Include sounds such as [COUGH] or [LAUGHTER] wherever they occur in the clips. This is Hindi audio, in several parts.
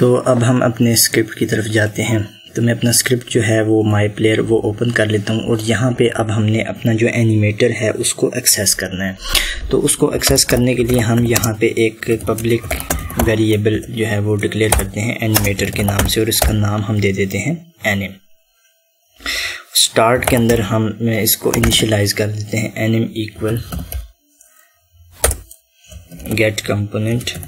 तो अब हम अपने स्क्रिप्ट की तरफ़ जाते हैं। तो मैं अपना स्क्रिप्ट जो है वो माई प्लेयर वो ओपन कर लेता हूँ और यहाँ पे अब हमने अपना जो एनिमेटर है उसको एक्सेस करना है। तो उसको एक्सेस करने के लिए हम यहाँ पे एक पब्लिक वेरिएबल जो है वो डिक्लेयर करते हैं एनिमेटर के नाम से और इसका नाम हम दे देते हैं एनिम स्टार्ट के अंदर हम इसको इनिशलाइज कर देते हैं एनिम इक्वल गेट कंपोनेंट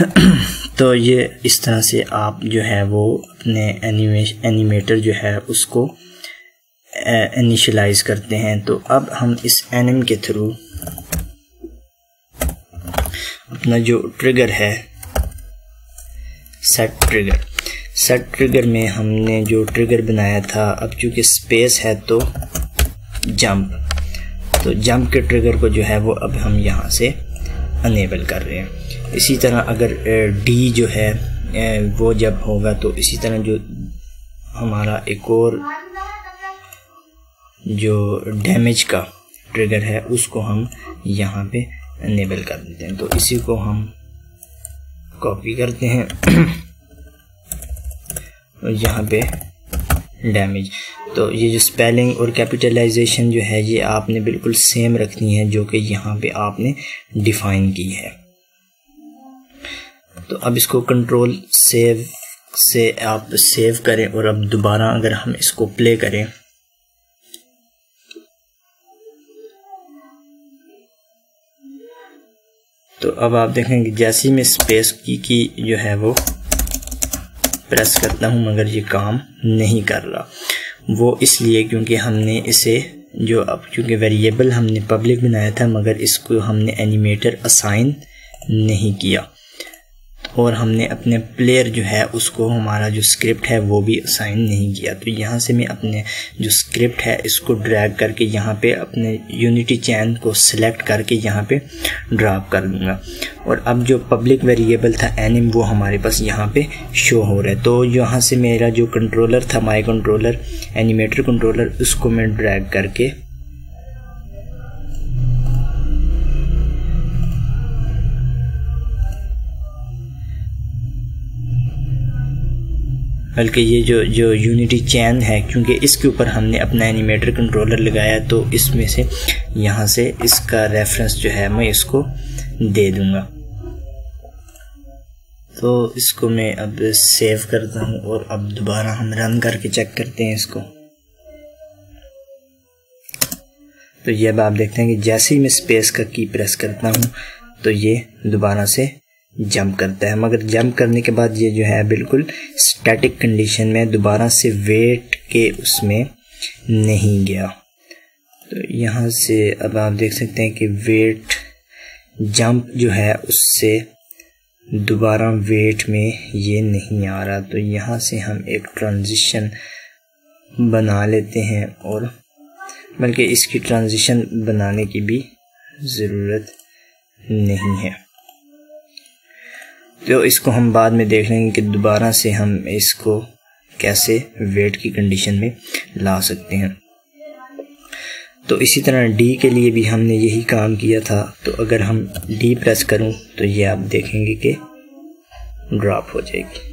[CLEARS THROAT] तो ये इस तरह से आप जो है वो अपने एनिमेश, एनिमेटर जो है उसको इनिशलाइज करते हैं। तो अब हम इस एनिम के थ्रू अपना जो ट्रिगर है सेट ट्रिगर सेट ट्रिगर में हमने जो ट्रिगर बनाया था, अब चूँकि स्पेस है तो जंप तो जंप के ट्रिगर को जो है वो अब हम यहाँ से अनेबल कर रहे हैं। इसी तरह अगर डी जो है वो जब होगा तो इसी तरह जो हमारा एक और जो डैमेज का ट्रिगर है, उसको हम यहाँ पे अनेबल कर देते हैं। तो इसी को हम कॉपी करते हैं। [COUGHS] यहाँ पे डैमेज तो ये जो स्पेलिंग और कैपिटलाइजेशन जो है, ये आपने बिल्कुल सेम रखनी है जो कि यहाँ पे आपने डिफाइन की है। तो अब इसको कंट्रोल सेव से आप सेव करें और अब दोबारा अगर हम इसको प्ले करें। तो अब आप देखेंगे जैसे ही मैं स्पेस की की जो है वो प्रेस करता हूँ, मगर ये काम नहीं कर रहा। वो इसलिए क्योंकि हमने इसे जो अब क्योंकि वेरिएबल हमने पब्लिक बनाया था, मगर इसको हमने एनिमेटर असाइन नहीं किया। और हमने अपने प्लेयर जो है, उसको हमारा जो स्क्रिप्ट है, वो भी असाइन नहीं किया। तो यहाँ से मैं अपने जो स्क्रिप्ट है, इसको ड्रैग करके यहाँ पे अपने यूनिटी चैन को सिलेक्ट करके यहाँ पे ड्रॉप कर दूँगा। और अब जो पब्लिक वेरिएबल था एनिम वो हमारे पास यहाँ पे शो हो रहा है। तो यहाँ से मेरा जो कंट्रोलर था माई कंट्रोलर एनिमेटर कंट्रोलर उसको मैं ड्रैग करके बल्कि ये जो जो यूनिटी चैन है, क्योंकि इसके ऊपर हमने अपना एनिमेटर कंट्रोलर लगाया तो इसमें से यहाँ से इसका रेफरेंस जो है, मैं इसको दे दूँगा। तो इसको मैं अब सेव करता हूँ और अब दोबारा हम रन करके चेक करते हैं इसको। तो ये अब आप देखते हैं कि जैसे ही मैं स्पेस का की प्रेस करता हूँ तो ये दोबारा से जंप करता है। मगर जंप करने के बाद ये जो है बिल्कुल स्टैटिक कंडीशन में दोबारा से वेट के उसमें नहीं गया। तो यहाँ से अब आप देख सकते हैं कि वेट जंप जो है उससे दोबारा वेट में ये नहीं आ रहा। तो यहाँ से हम एक ट्रांजिशन बना लेते हैं और बल्कि इसकी ट्रांजिशन बनाने की भी ज़रूरत नहीं है। तो इसको हम बाद में देख लेंगे कि दोबारा से हम इसको कैसे वेट की कंडीशन में ला सकते हैं। तो इसी तरह डी के लिए भी हमने यही काम किया था। तो अगर हम डी प्रेस करूँ तो ये आप देखेंगे कि ड्रॉप हो जाएगी।